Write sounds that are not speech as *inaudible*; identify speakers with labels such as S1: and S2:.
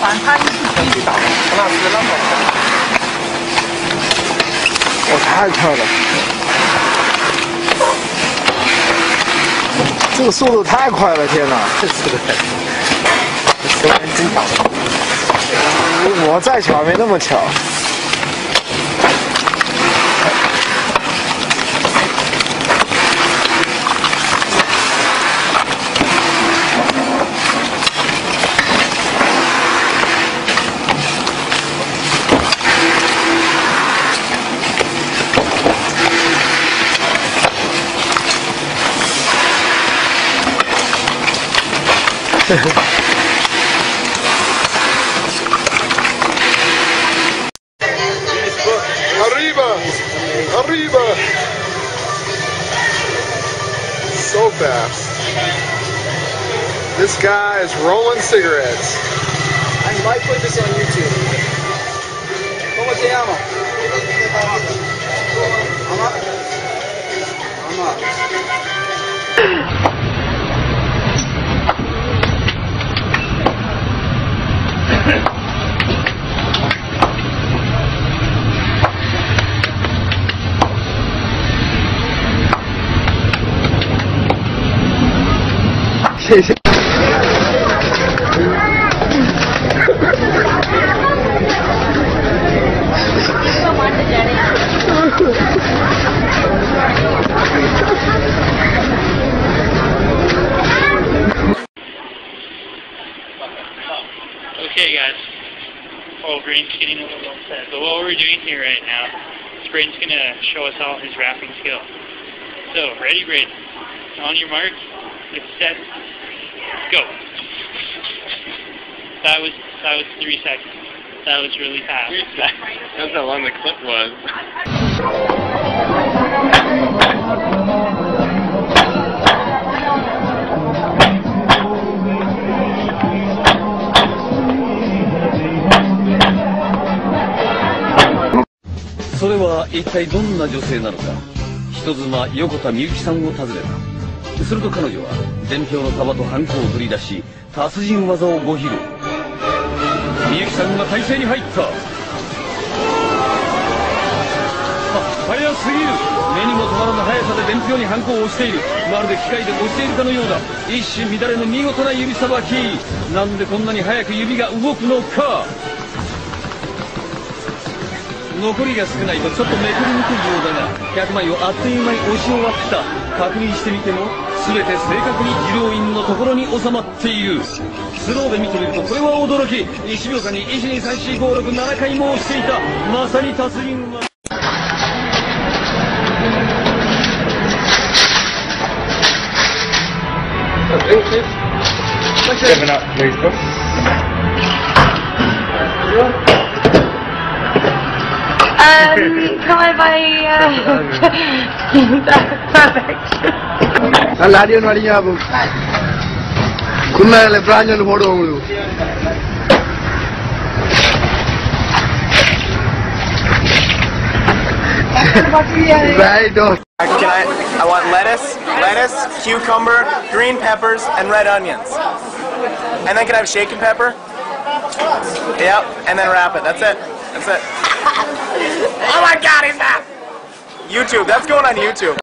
S1: 那死了吗？
S2: 我太快了，这个速度太快了，天哪！*laughs*
S1: 这死的，这人真巧。
S2: 我再巧没那么巧。Arriba! Arriba! So fast. This guy is rolling cigarettes.
S1: I might put this on YouTube. ¿Cómo se llama?
S2: 谢谢。
S3: Okay, guys. Oh, Green's getting a little upset. But what we're doing here right now is going to show us all his rafting skill. So, ready, Braden? On your mark, get set, go. That was that was three seconds. That was really fast.
S4: That's how long the clip was.
S5: それは一体どんな女性なのか人妻横田みゆきさんを訪ねたすると彼女は伝票の束とハンコを取り出し達人技をご披露。みゆきさんが体勢に入った。は速すぎる。目にも止まらぬ速さで伝票にハンコを押している。まるで機械で押しているかのようだ。一瞬乱れぬ見事な指さばき。なんでこんなに速く指が動くのか。残りが少ないとちょっとめくりにくいようだが100枚をあっという間に押し終わった。確認してみても。全て正確に治療院のところに収まっている。スローで見てみるとこれは驚き。1秒間に1234567回も押していた。まさに達人は.
S6: Um, can I buy, uh, perfect.
S1: I, want lettuce, lettuce, cucumber, green peppers, and red onions. And then can I have shaken pepper? Yep, and then wrap it. That's it. That's it. *laughs* oh my god, he's back! YouTube, that's going on YouTube.